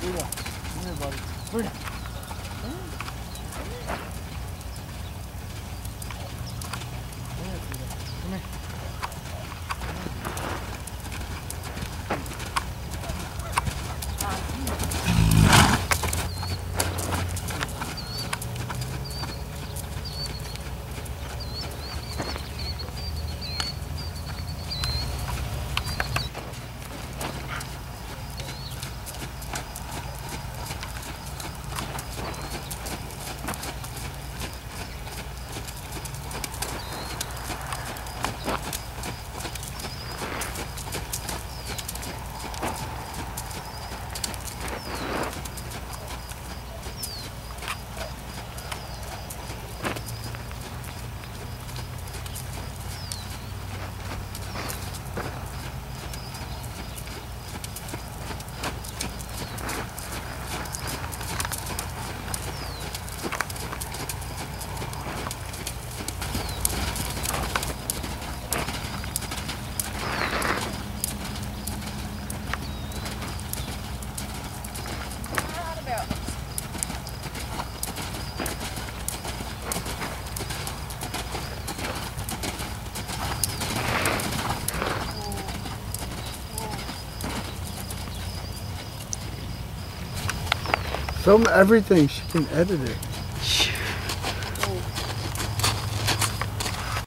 Buddha. Come here, buddy. Buddha. Film everything. She can edit it.